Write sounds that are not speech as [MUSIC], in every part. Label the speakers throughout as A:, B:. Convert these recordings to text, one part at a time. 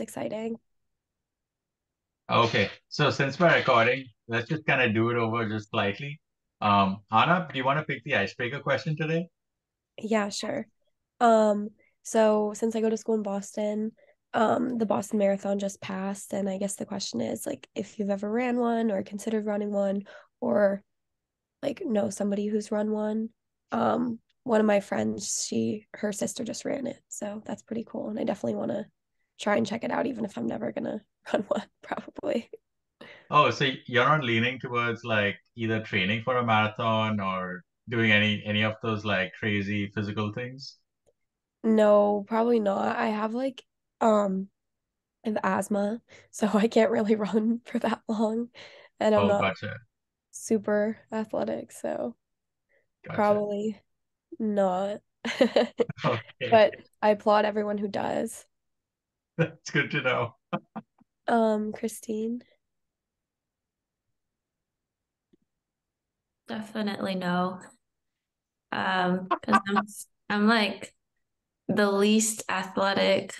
A: exciting.
B: Okay, so since we're recording, let's just kind of do it over just slightly. Um, Anna, do you want to pick the icebreaker question today?
A: Yeah, sure. Um, so since I go to school in Boston, um, the Boston Marathon just passed, and I guess the question is like if you've ever ran one or considered running one, or like know somebody who's run one. Um, one of my friends, she her sister just ran it, so that's pretty cool, and I definitely want to try and check it out, even if I'm never gonna [LAUGHS] run one, probably.
B: Oh, so you're not leaning towards like either training for a marathon or doing any any of those like crazy physical things?
A: No, probably not. I have like um I have asthma, [LAUGHS] so I can't really [LAUGHS] run for that long, and I'm
B: Oh,
A: not
B: gotcha.
A: super athletic, so
B: Gotcha.
A: probably not.
B: Okay,
A: But I applaud everyone who does.
B: That's good to know.
A: Um, Christine.
C: Definitely no. Um, because I'm I'm like the least athletic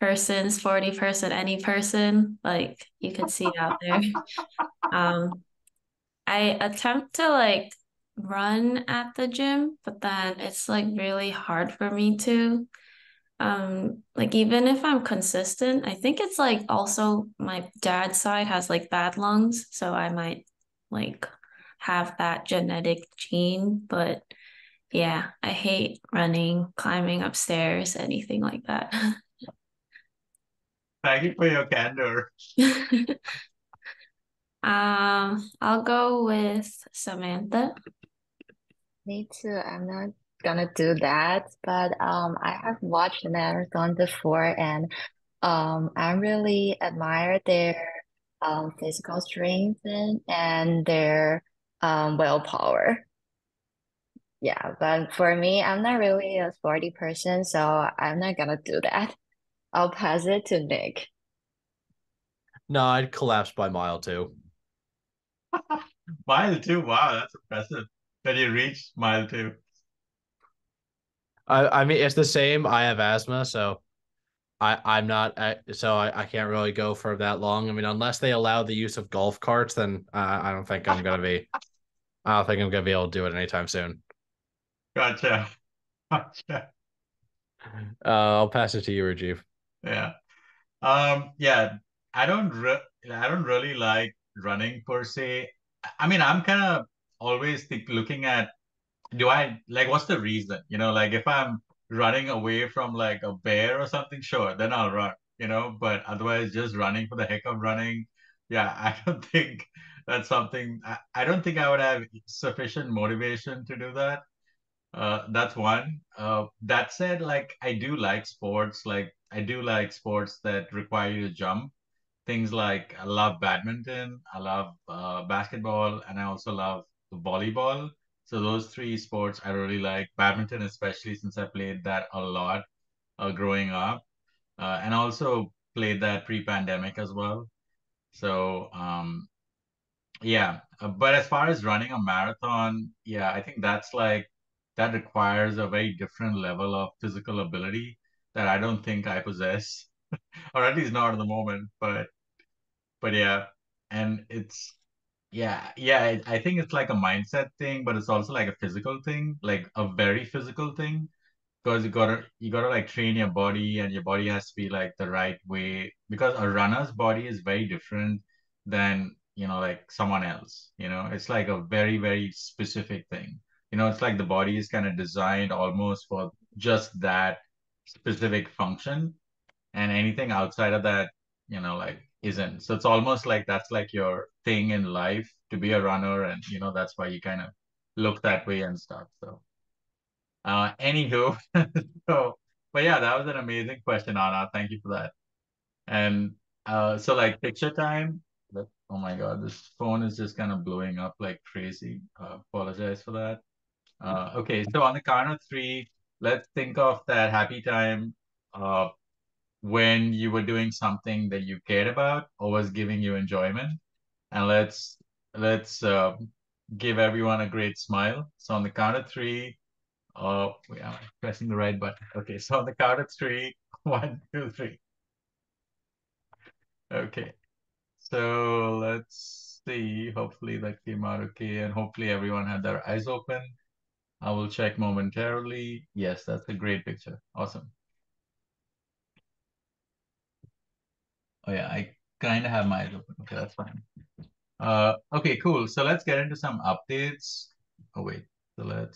C: person, sporty person, any person like you could see out there. Um, I attempt to like run at the gym, but then it's like really hard for me to. Um, like even if I'm consistent, I think it's like also my dad's side has like bad lungs, so I might like have that genetic gene, but yeah, I hate running, climbing upstairs, anything like that. [LAUGHS]
B: Thank you for your candor.
C: Um, I'll go with Samantha.
D: Me too. I'm not gonna do that, but um, I have watched the marathon before, and um, I really admire their um physical strength and, and their um willpower. Yeah, but for me, I'm not really a sporty person, so I'm not gonna do that. [LAUGHS] I'll pass it to Nick.
E: No, I'd collapse by mile two. [LAUGHS]
B: Mile two, wow, that's impressive that you reached mile two.
E: I I mean it's the same. I have asthma, so I I'm not I, so I, I can't really go for that long. I mean, unless they allow the use of golf carts, then uh, I don't think I'm gonna be. I don't think I'm gonna be able to do it anytime soon.
B: Gotcha. Gotcha. [LAUGHS]
E: Uh, I'll pass it to you, Rajiv.
B: Yeah. Um, yeah, I don't re I don't really like running per se. I mean, I'm kind of always think looking at do I like what's the reason? You know, like if I'm running away from like a bear or something, sure, then I'll run, you know, but otherwise just running for the heck of running, yeah, [LAUGHS] I don't think that's something I, I don't think I would have sufficient motivation to do that. Uh, that's one. Uh, that said, like I do like sports. Like I do like sports that require you to jump. Things like I love badminton, I love uh, basketball, and I also love volleyball. So those three sports I really like. Badminton, especially since I played that a lot uh, growing up, uh, and also played that pre-pandemic as well. So um, yeah, uh, but as far as running a marathon, yeah, I think that's like that requires a very different level of physical ability that I don't think I possess, [LAUGHS] or at least not at the moment. But but yeah, and it's yeah, yeah, I, think it's like a mindset thing, but it's also like a physical thing, like a very physical thing, because you gotta you gotta like train your body, and your body has to be like the right way, because a runner's body is very different than you know like someone else. You know, it's like a very very specific thing. You know, it's like the body is kind of designed almost for just that specific function and anything outside of that you know like isn't. So it's almost like that's like your thing in life to be a runner and you know that's why you kind of look that way and stuff so. Uh anywho [LAUGHS] so but yeah that was an amazing question Anna. Thank you for that. And uh so like picture time oh my god this phone is just kind of blowing up like crazy. Uh, apologize for that. Uh okay so on the count of three let's think of that happy time uh when you were doing something that you cared about or was giving you enjoyment. And let's let's uh, give everyone a great smile. So on the count of three, oh, we are pressing the right button. Okay, so on the count of three, [LAUGHS] one, two, three. Okay. So let's see. Hopefully that came out okay, and hopefully everyone had their eyes open. I will check momentarily. Yes, that's a great picture. Awesome. Oh yeah, I kind of have my eyes open. Okay, that's fine. Uh, okay, cool. So let's get into some updates. Oh wait, so let's